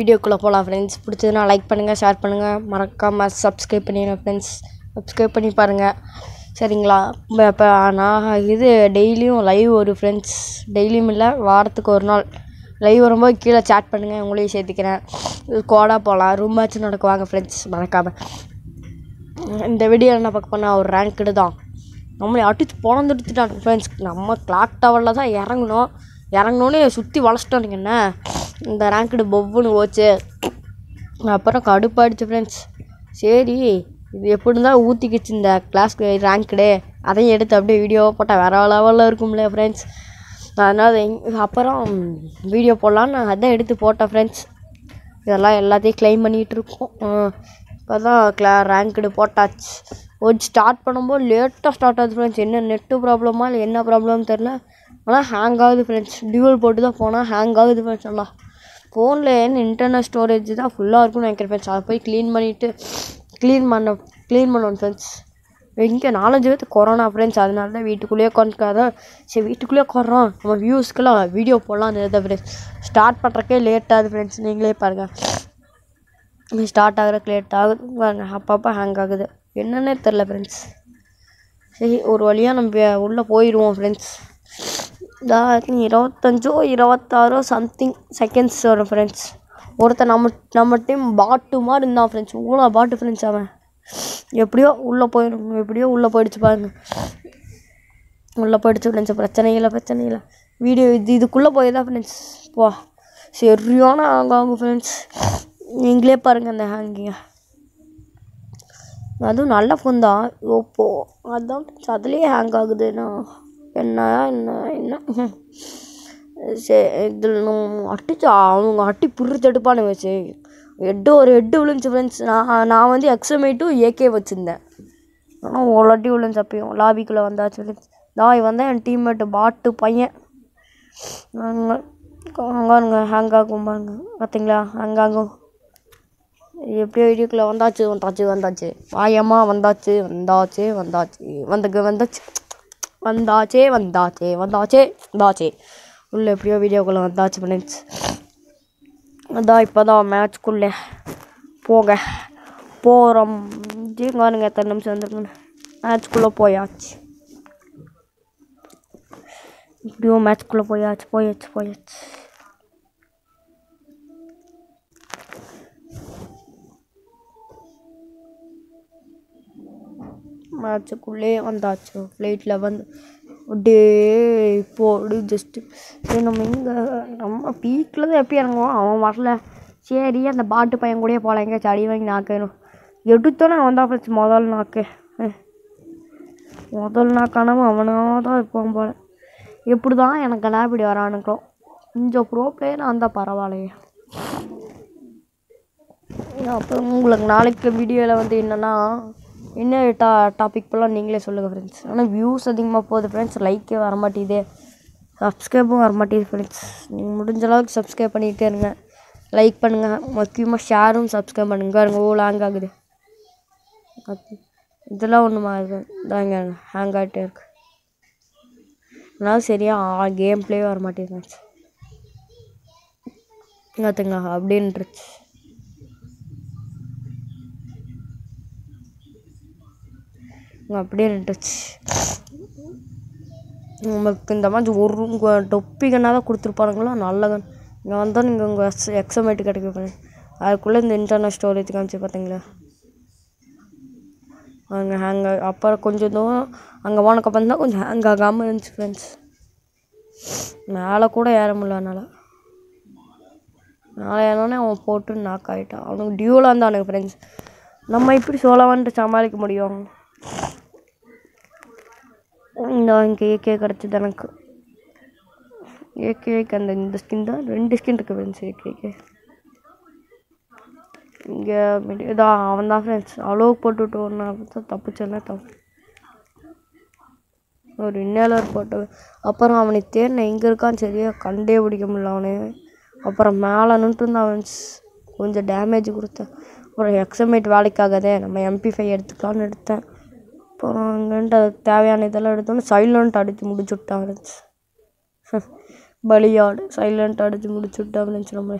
வீடியோக்குள்ளே போகலாம் ஃப்ரெண்ட்ஸ் பிடிச்சதுன்னா லைக் பண்ணுங்கள் ஷேர் பண்ணுங்கள் மறக்காமல் சப்ஸ்கிரைப் பண்ணிடுங்க ஃப்ரெண்ட்ஸ் சப்ஸ்கிரைப் பண்ணி பாருங்கள் சரிங்களா? இப்போ நான் இது டெய்லியும் லைவ் வரும் ஃப்ரெண்ட்ஸ் டெய்லியும் இல்லை வாரத்துக்கு ஒரு நாள். லைவ் வரும்போது கீழே சேட் பண்ணுங்கள் உங்களையும் சேர்த்துக்கிறேன். கோடா போகலாம். ரூம் மேட்ச் நடக்குவாங்க ஃப்ரெண்ட்ஸ் மறக்காமல் இந்த வீடியோ என்ன பார்க்க போனால் ஒரு ரேங்க்டு தான். நம்மளை போனது பொழந்துடுத்துட்டாங்க ஃப்ரெண்ட்ஸ் நம்ம கிளாக் டவரில் தான் இறங்கணும் இறங்கினோன்னே சுற்றி வளைச்சிட்டானுங்க என்ன? இந்த ரேங்க்டு பொவ்வுன்னு போச்சு. அப்புறம் கடுப்பாயிடுச்சு ஃப்ரெண்ட்ஸ் சரி இது எப்படி இருந்தால் ஊற்றிக்கிச்சு இந்த கிளாஸ்க்கு ரேங்க்டு அதையும் எடுத்து அப்படியே வீடியோவாக போட்டால் வேறு லெவலில் இருக்கும்ல ஃப்ரெண்ட்ஸ் அதனால் எங் அப்புறம் வீடியோ போடலான்னு நான் அதான் எடுத்து போட்டேன் ஃப்ரெண்ட்ஸ் இதெல்லாம் எல்லாத்தையும் கிளைம் பண்ணிகிட்ருக்கோம் இப்போ தான் கிளா ரேங்க்டு போட்டாச்சு. ஒரு ஸ்டார்ட் பண்ணும்போது லேட்டாக ஸ்டார்ட் ஆகுது ஃப்ரெண்ட்ஸ் என்ன நெட்டு ப்ராப்ளமா இல்லை என்ன ப்ராப்ளம்னு தெரில. ஆனால் ஹேங் ஆகுது ஃப்ரெண்ட்ஸ் டியூவல் போட்டு தான் போனால் ஹேங் ஆகுது ஃப்ரெண்ட்ஸ் நல்லா ஃபோனில் என்ன இன்டர்னல் ஸ்டோரேஜ் தான் ஃபுல்லாக இருக்கும்னு நினைக்கிறேன் ஃப்ரெண்ட்ஸ் அதை போய் க்ளீன் பண்ணிவிட்டு க்ளீன் பண்ண க்ளீன் பண்ணணும் ஃப்ரெண்ட்ஸ் இங்கே நாலஞ்சு பேர்த்து கொரோனா ஃப்ரெண்ட்ஸ் அதனால தான் வீட்டுக்குள்ளேயே உட்காந்துக்காத சரி வீட்டுக்குள்ளேயே உட்காரோம் நம்ம வியூஸ்க்கெல்லாம் வீடியோ போடலாம் அந்த ஃப்ரெண்ட்ஸ் ஸ்டார்ட் பண்ணுறக்கே லேட் ஆகுது ஃப்ரெண்ட்ஸ் நீங்களே பாருங்கள் ஸ்டார்ட் ஆகிறக்கு லேட் ஆகுது. பாருங்க அப்பப்போ ஹேங் ஆகுது. என்னன்னே தெரில ஃப்ரெண்ட்ஸ் சரி ஒரு வழியாக நம்ம உள்ளே போயிடுவோம் ஃப்ரெண்ட்ஸ் இருபத்தஞ்சோ இருபத்தாறோ சம்திங் செகண்ட்ஸ் வரும் ஃப்ரெண்ட்ஸ் ஒருத்தன் நம்ம நம்ம டீம் பாட்டு மாதிரி இருந்தான் ஃப்ரெண்ட்ஸ் இவ்வளோ பாட்டு ஃப்ரெண்ட்ஸ் அவன். எப்படியோ உள்ளே போயிடும் எப்படியோ உள்ளே போயிடுச்சு பாருங்க. உள்ளே போயிடுச்சு ஃப்ரெண்ட்ஸ் பிரச்சனை இல்லை பிரச்சனை இல்லை. வீடியோ இது இதுக்குள்ளே போய் தான் ஃப்ரெண்ட்ஸ் போ. சரியான ஹேங் ஆகும் ஃப்ரெண்ட்ஸ் நீங்களே பாருங்கள் அந்த ஹேங்கிங்க அதுவும் நல்ல ஃபோன் தான். ஓப்போ அதுதான் அதுலேயே ஹேங் ஆகுதுண்ணா என்ன என்ன என்ன? சரி இதில் அடிச்சு அவங்க அட்டி புரிச்சு எடுப்பானுங்க சரி ஹெட்டு ஒரு ஹெட்டு விழுந்துச்சு ஃப்ரெண்ட்ஸ் நான் நான் வந்து எக்ஸமேட்டும் ஏகே வச்சுருந்தேன். ஆனால் ஒரு அட்டி விழுந்துச்சு அப்பயும். லாபிக்குள்ளே வந்தாச்சு ஃப்ரெண்ட்ஸ் தாய் வந்தேன் என் டீம்மேட்டு பாட்டு பையன். அங்காருங்க ஹேங் ஆகும் பாருங்க. பார்த்தீங்களா ஹேங் ஆகும் எப்படியோ வீடியோக்குள்ளே வந்தாச்சு வந்தாச்சு வந்தாச்சு. வாயம்மா வந்தாச்சு வந்தாச்சு வந்தாச்சு. வந்துக்கு வந்தாச்சு. வந்தாச்சே வந்தாச்சே வந்தாச்சே வந்தாச்சே. உள்ளே எப்படியோ வீடியோக்குள்ளே வந்தாச்சு ஃப்ரெண்ட்ஸ் அதான் இப்போ தான் மேட்ச்க்குள்ளே போங்க போகிறோம் ஜீங்கானுங்க எத்தனை நிமிஷம் வந்துருக்குன்னு. மேட்ச்க்குள்ளே போயாச்சு. இப்படியோ மேட்ச்க்குள்ளே போயாச்சு போயாச்சு போயாச்சு. மேட்சுக்குள்ளே வந்தாச்சு. ஃப்ளைட்டில் வந்து அப்படியே இப்போ ஜஸ்ட்டு நம்ம இங்கே நம்ம பீக்கில் தான் எப்போ இறங்குவோம் அவன் வரல. சரி அந்த பாட்டு பையன் கூடயே போகலாம் எங்கேயாச்சும் அடி வாங்கி நாக்கணும் எடுத்தோன்னே அவன் தான் போச்சு முதல் நாக்கு முதல் நாக்கானவன் அவனாக தான் இருப்பான் போல். எப்படி தான் எனக்கெல்லாம் இப்படி வரானுக்கோ கொஞ்சம் ப்ரோ பிளேயர் அந்த பரவாயில்லையே. அப்புறம் உங்களுக்கு நாளைக்கு வீடியோவில் வந்து என்னென்னா என்ன டா டாபிக் போலாம் நீங்களே சொல்லுங்கள் ஃப்ரெண்ட்ஸ் ஆனால் வியூஸ் அதிகமாக போகுது ஃப்ரெண்ட்ஸ் லைக்கே வர மாட்டேங்குது சப்ஸ்கிரைபும் வர மாட்டேங்குது ஃப்ரெண்ட்ஸ் நீங்கள் முடிஞ்ச அளவுக்கு சப்ஸ்கிரைப் பண்ணிக்கிட்டே இருங்க. லைக் பண்ணுங்கள் முக்கியமாக ஷேரும் சப்ஸ்கிரைப் பண்ணுங்க. பாருங்க ஓ லாங் ஆகுது. இதெல்லாம் ஒன்றுமா தாங்க ஹேங் ஆகிட்டே இருக்கு. அதனால் சரியாக கேம் பிளே வர மாட்டேங்குது ஃப்ரெண்ட்ஸ் பார்த்துங்களா அப்படின்ட்டுருச்சு அப்படியே நின்றுச்சு. நமக்கு இந்த மாதிரி ஒரு டொப்பி கண்ணாக தான் கொடுத்துருப்பானுங்களா? நல்ல கன் இங்கே வந்தால் நீங்கள் உங்கள் எக்ஸ் எக்ஸமேட்டு கிடைக்க அதுக்குள்ளே இந்த இன்டர்னல் ஸ்டோரேஜ் காமிச்சு பார்த்தீங்களா அங்கே ஹேங் அப்புறம் கொஞ்சம் தூரம் அங்கே போனக்கப்புறம் தான் கொஞ்சம் ஹேங் ஆகாமல் இருந்துச்சு ஃப்ரெண்ட்ஸ் மேலே கூட ஏற முடியல அதனால் மேலே ஏறனோடனே அவன் போட்டு நாக் ஆகிட்டான் அவனுக்கு டியூலாக இருந்தானுங்க ஃப்ரெண்ட்ஸ் நம்ம இப்படி சோலாவான்ட்டு சமாளிக்க முடியும்? இந்த இங்கே ஏகே கிடச்சிது எனக்கு. ஏகேக்கு அந்த இந்த ஸ்கின் தான். ரெண்டு ஸ்கின் இருக்குது ஃப்ரெண்ட்ஸ் ஏகேக்கு இங்கே இதான் அவன் தான் ஃப்ரெண்ட்ஸ் அளவுக்கு போட்டு ஒரு நாள் தப்பிச்சேன்னா தப்பு. ஒரு இன்னேலர் போட்டு அப்புறம் அவனை தேர்ன எங்கே இருக்கான்னு சரியாக கண்டே பிடிக்க முடியல அவனே. அப்புறம் மேலே நின்றுட்டு இருந்தான் ஃப்ரெண்ட்ஸ் கொஞ்சம் டேமேஜ் கொடுத்தேன். அப்புறம் எக்ஸமேட் வேலைக்காகதே நம்ம எம்பி ஃபைவ் எடுத்துக்கலான்னு எடுத்தேன். அப்புறம் அங்கேன்ட்டு அதுக்கு தேவையான இதெல்லாம் எடுத்தோன்னே சைலண்ட் அடித்து முடிச்சு விட்டான் ஃப்ரெண்ட்ஸ் பலியாடு சைலண்ட் அடித்து முடிச்சு விட்டான் இருந்துச்சு நம்ம.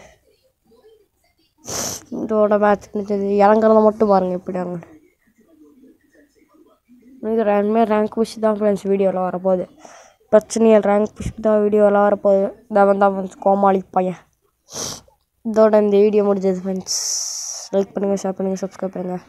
இதோட மேட்ச் முடிச்சது இறங்குறத மட்டும் பாருங்கள் எப்படி இறங்கு இது ரெண்டுமே ரேங்க் புஷ் தான் ஃப்ரெண்ட்ஸ் வீடியோவில் வரப்போகுது. பிரச்சனையில் ரேங்க் புஷ் தான் வீடியோவில் வரப்போகுது. தவன் தான் ஃப்ரெண்ட்ஸ் கோமாளி பையன். இதோட இந்த வீடியோ முடிஞ்சது ஃப்ரெண்ட்ஸ் லைக் பண்ணுங்கள் ஷேர் பண்ணுங்கள் சப்ஸ்கிரைப் பண்ணுங்கள்